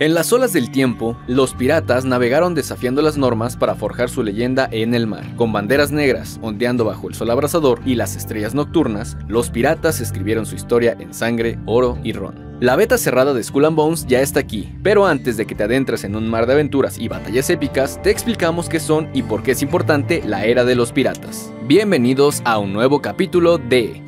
En las olas del tiempo, los piratas navegaron desafiando las normas para forjar su leyenda en el mar. Con banderas negras ondeando bajo el sol abrasador y las estrellas nocturnas, los piratas escribieron su historia en sangre, oro y ron. La beta cerrada de Skull and Bones ya está aquí, pero antes de que te adentres en un mar de aventuras y batallas épicas, te explicamos qué son y por qué es importante la era de los piratas. Bienvenidos a un nuevo capítulo de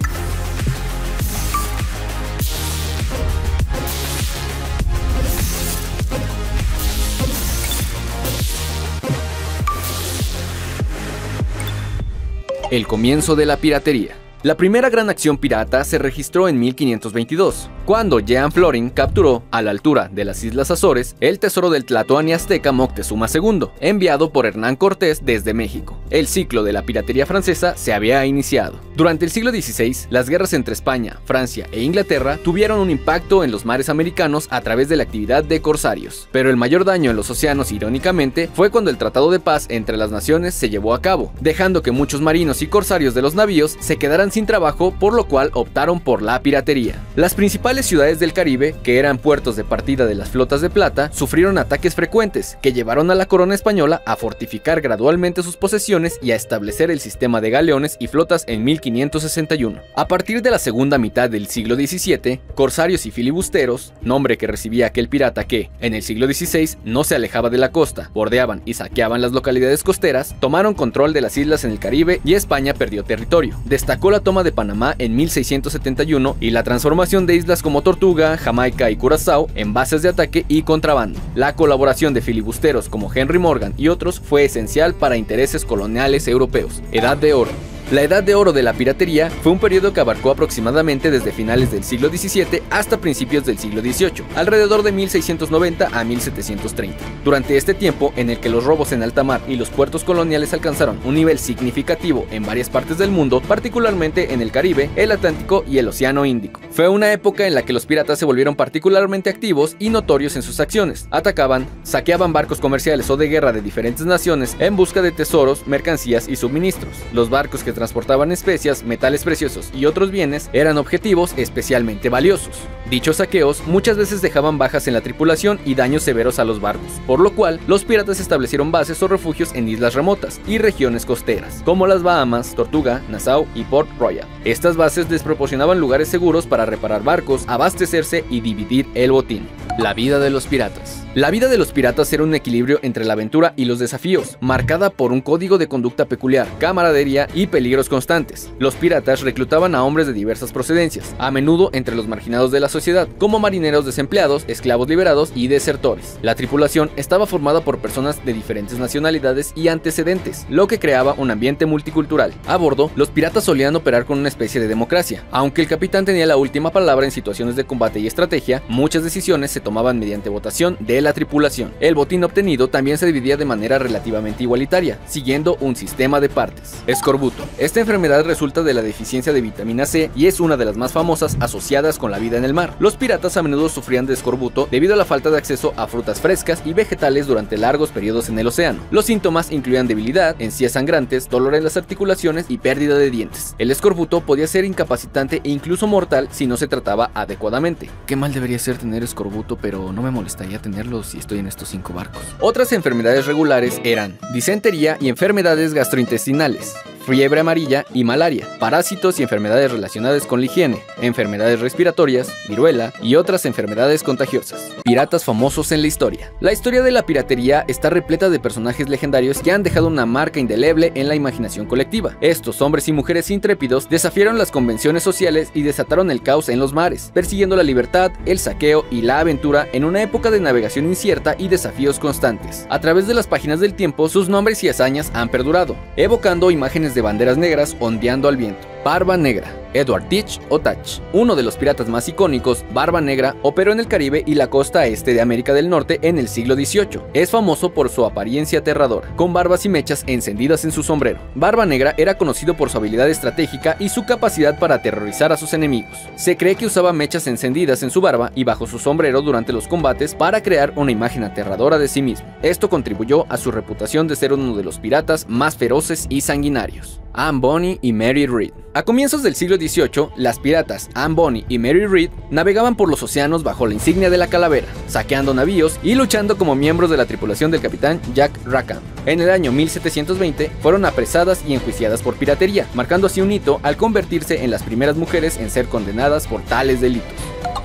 El comienzo de la piratería. La primera gran acción pirata se registró en 1522, cuando Jean Florin capturó, a la altura de las Islas Azores, el tesoro del Tlatoani azteca Moctezuma II, enviado por Hernán Cortés desde México. El ciclo de la piratería francesa se había iniciado. Durante el siglo XVI, las guerras entre España, Francia e Inglaterra tuvieron un impacto en los mares americanos a través de la actividad de corsarios. Pero el mayor daño en los océanos, irónicamente, fue cuando el Tratado de Paz entre las naciones se llevó a cabo, dejando que muchos marinos y corsarios de los navíos se quedaran sin trabajo, por lo cual optaron por la piratería. Las principales ciudades del Caribe, que eran puertos de partida de las flotas de plata, sufrieron ataques frecuentes, que llevaron a la corona española a fortificar gradualmente sus posesiones y a establecer el sistema de galeones y flotas en 1561. A partir de la segunda mitad del siglo XVII, corsarios y filibusteros, nombre que recibía aquel pirata que, en el siglo XVI, no se alejaba de la costa, bordeaban y saqueaban las localidades costeras, tomaron control de las islas en el Caribe y España perdió territorio. Destacó la toma de Panamá en 1671 y la transformación de islas como Tortuga, Jamaica y Curazao en bases de ataque y contrabando. La colaboración de filibusteros como Henry Morgan y otros fue esencial para intereses coloniales europeos. Edad de Oro. La edad de oro de la piratería fue un periodo que abarcó aproximadamente desde finales del siglo XVII hasta principios del siglo XVIII, alrededor de 1690 a 1730. Durante este tiempo, en el que los robos en alta mar y los puertos coloniales alcanzaron un nivel significativo en varias partes del mundo, particularmente en el Caribe, el Atlántico y el Océano Índico. Fue una época en la que los piratas se volvieron particularmente activos y notorios en sus acciones. Atacaban, saqueaban barcos comerciales o de guerra de diferentes naciones en busca de tesoros, mercancías y suministros. Los barcos que transportaban especias, metales preciosos y otros bienes eran objetivos especialmente valiosos. Dichos saqueos muchas veces dejaban bajas en la tripulación y daños severos a los barcos, por lo cual los piratas establecieron bases o refugios en islas remotas y regiones costeras, como las Bahamas, Tortuga, Nassau y Port Royal. Estas bases les proporcionaban lugares seguros para reparar barcos, abastecerse y dividir el botín. La vida de los piratas. La vida de los piratas era un equilibrio entre la aventura y los desafíos, marcada por un código de conducta peculiar, camaradería y peligros constantes. Los piratas reclutaban a hombres de diversas procedencias, a menudo entre los marginados de la sociedad, como marineros desempleados, esclavos liberados y desertores. La tripulación estaba formada por personas de diferentes nacionalidades y antecedentes, lo que creaba un ambiente multicultural. A bordo, los piratas solían operar con una especie de democracia. Aunque el capitán tenía la última palabra en situaciones de combate y estrategia, muchas decisiones se tomaban mediante votación de la tripulación. El botín obtenido también se dividía de manera relativamente igualitaria, siguiendo un sistema de partes. Escorbuto. Esta enfermedad resulta de la deficiencia de vitamina C y es una de las más famosas asociadas con la vida en el mar. Los piratas a menudo sufrían de escorbuto debido a la falta de acceso a frutas frescas y vegetales durante largos periodos en el océano. Los síntomas incluían debilidad, encías sangrantes, dolor en las articulaciones y pérdida de dientes. El escorbuto podía ser incapacitante e incluso mortal si no se trataba adecuadamente. Qué mal debería ser tener escorbuto, pero no me molestaría tenerlo si estoy en estos cinco barcos. Otras enfermedades regulares eran disentería y enfermedades gastrointestinales, fiebre amarilla y malaria, parásitos y enfermedades relacionadas con la higiene, enfermedades respiratorias, viruela y otras enfermedades contagiosas. Piratas famosos en la historia. La historia de la piratería está repleta de personajes legendarios que han dejado una marca indeleble en la imaginación colectiva. Estos hombres y mujeres intrépidos desafiaron las convenciones sociales y desataron el caos en los mares, persiguiendo la libertad, el saqueo y la aventura en una época de navegación incierta y desafíos constantes. A través de las páginas del tiempo, sus nombres y hazañas han perdurado, evocando imágenes de banderas negras ondeando al viento. Barba Negra, Edward Teach o Touch, uno de los piratas más icónicos, Barba Negra, operó en el Caribe y la costa este de América del Norte en el siglo XVIII. Es famoso por su apariencia aterradora, con barbas y mechas encendidas en su sombrero. Barba Negra era conocido por su habilidad estratégica y su capacidad para aterrorizar a sus enemigos. Se cree que usaba mechas encendidas en su barba y bajo su sombrero durante los combates para crear una imagen aterradora de sí mismo. Esto contribuyó a su reputación de ser uno de los piratas más feroces y sanguinarios. Anne Bonny y Mary Read A comienzos del siglo XVIII, las piratas Anne Bonny y Mary Read navegaban por los océanos bajo la insignia de la calavera, saqueando navíos y luchando como miembros de la tripulación del capitán Jack Rackham. En el año 1720 fueron apresadas y enjuiciadas por piratería, marcando así un hito al convertirse en las primeras mujeres en ser condenadas por tales delitos.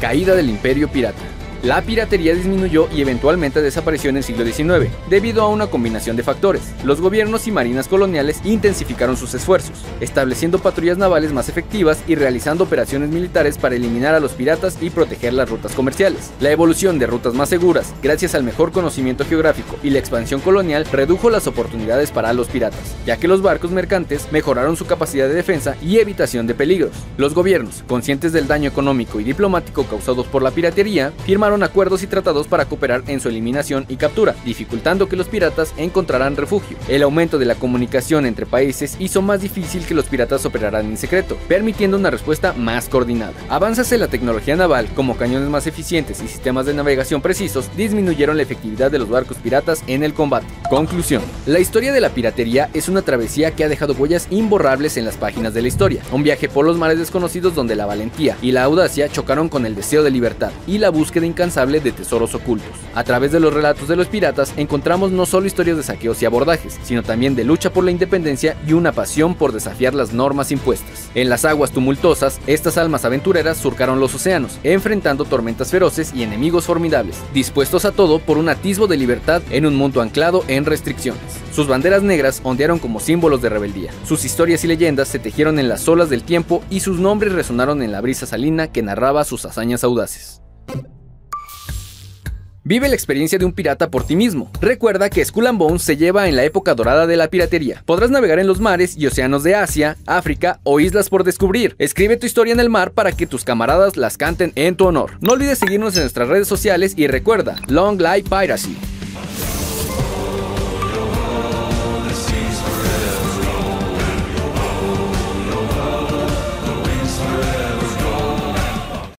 Caída del imperio pirata. La piratería disminuyó y eventualmente desapareció en el siglo XIX, debido a una combinación de factores. Los gobiernos y marinas coloniales intensificaron sus esfuerzos, estableciendo patrullas navales más efectivas y realizando operaciones militares para eliminar a los piratas y proteger las rutas comerciales. La evolución de rutas más seguras, gracias al mejor conocimiento geográfico y la expansión colonial, redujo las oportunidades para los piratas, ya que los barcos mercantes mejoraron su capacidad de defensa y evitación de peligros. Los gobiernos, conscientes del daño económico y diplomático causados por la piratería, firmaron acuerdos y tratados para cooperar en su eliminación y captura, dificultando que los piratas encontraran refugio. El aumento de la comunicación entre países hizo más difícil que los piratas operaran en secreto, permitiendo una respuesta más coordinada. Avanzas en la tecnología naval, como cañones más eficientes y sistemas de navegación precisos, disminuyeron la efectividad de los barcos piratas en el combate. Conclusión. La historia de la piratería es una travesía que ha dejado huellas imborrables en las páginas de la historia. Un viaje por los mares desconocidos donde la valentía y la audacia chocaron con el deseo de libertad y la búsqueda de tesoros ocultos. A través de los relatos de los piratas encontramos no solo historias de saqueos y abordajes, sino también de lucha por la independencia y una pasión por desafiar las normas impuestas. En las aguas tumultuosas, estas almas aventureras surcaron los océanos, enfrentando tormentas feroces y enemigos formidables, dispuestos a todo por un atisbo de libertad en un mundo anclado en restricciones. Sus banderas negras ondearon como símbolos de rebeldía. Sus historias y leyendas se tejieron en las olas del tiempo y sus nombres resonaron en la brisa salina que narraba sus hazañas audaces. Vive la experiencia de un pirata por ti mismo. Recuerda que Skull and Bones se lleva en la época dorada de la piratería. Podrás navegar en los mares y océanos de Asia, África o islas por descubrir. Escribe tu historia en el mar para que tus camaradas las canten en tu honor. No olvides seguirnos en nuestras redes sociales y recuerda, Long Live Piracy.